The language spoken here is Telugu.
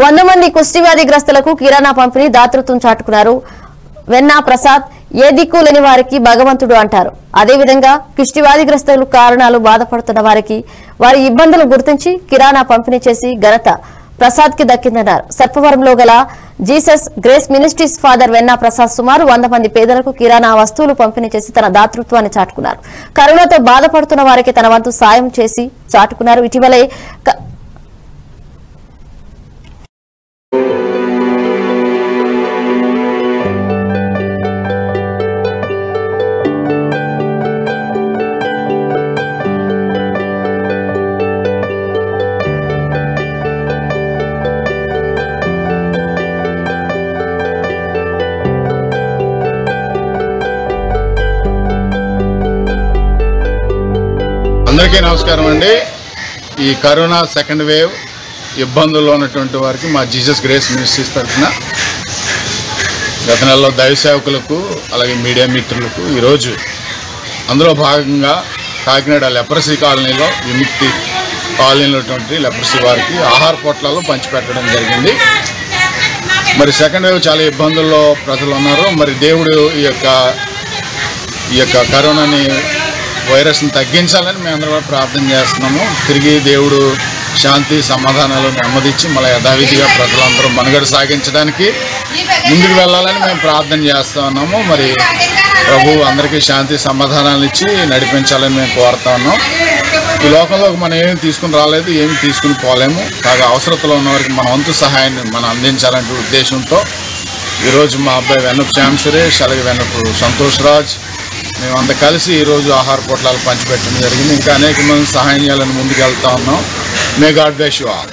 వంద మంది కుష్టి వ్యాధిగ్రస్తులకు కిరాణా పంపిణీ దాతృత్వం చాటుకున్నారు. వెన్నా ప్రసాద్ ఏ దిక్కు లేని వారికి భగవంతుడు అంటారు. అదేవిధంగా కుష్టి వ్యాధిగ్రస్తులు కారణాలు బాధపడుతున్న వారికి వారి ఇబ్బందులు గుర్తించి కిరాణా పంపిణీ చేసి ఘనత ప్రసాద్కి దక్కిందన్నారు. సర్పవరంలో గల Jesus grace ministries father Venna Prasad సుమారు వంద మంది పేదలకు కిరాణా వస్తువులు పంపిణీ చేసి తన దాతృత్వాన్ని చాటుకున్నారు. కరోనాతో బాధపడుతున్న వారికి తన వంతు సాయం చేసి చాటుకున్నారు. ఇటీవలే అందరికీ నమస్కారం అండి. ఈ కరోనా సెకండ్ వేవ్ ఇబ్బందుల్లో ఉన్నటువంటి వారికి మా జీసస్ గ్రేస్ మినిస్ట్రీస్ తరఫున గత నెలలో దైవ సేవకులకు అలాగే మీడియా మిత్రులకు ఈరోజు అందులో భాగంగా కాకినాడ లెప్రసీ కాలనీలో విముక్తి కాలనీలో ఉన్నటువంటి లెప్రసీ వారికి ఆహార పొట్లాలు పంచిపెట్టడం జరిగింది. మరి సెకండ్ వేవ్ చాలా ఇబ్బందుల్లో ప్రజలు ఉన్నారు మరి దేవుడు ఈ యొక్క ఈ యొక్క కరోనాని వైరస్ని తగ్గించాలని మేము అందరం కూడా ప్రార్థన చేస్తున్నాము. తిరిగి దేవుడు శాంతి సమాధానాలు నెమ్మదిచ్చి మళ్ళీ యథావిధిగా ప్రజలందరూ మనుగడ సాగించడానికి ముందుకు వెళ్ళాలని మేము ప్రార్థన చేస్తా ఉన్నాము మరి ప్రభు అందరికీ శాంతి సమాధానాలు ఇచ్చి నడిపించాలని మేము కోరుతా ఉన్నాం. ఈ లోకంలోకి మనం ఏమి తీసుకుని రాలేదు ఏమి తీసుకుని పోలేము. కాగా అవసరతలో ఉన్న వారికి మన వంతు సహాయాన్ని మనం అందించాలనే ఉద్దేశంతో ఈరోజు మా అబ్బాయి వెన్నపు శ్యామ్ సురేష్ అలాగే వెన్నపు సంతోష్ రాజ్ మేమంతా కలిసి ఈరోజు ఆహార పొట్లాలు పంచిపెట్టడం జరిగింది. ఇంకా అనేక మంది సహాయం చేయాలని ముందుకు వెళ్తా ఉన్నాం. May God bless you all.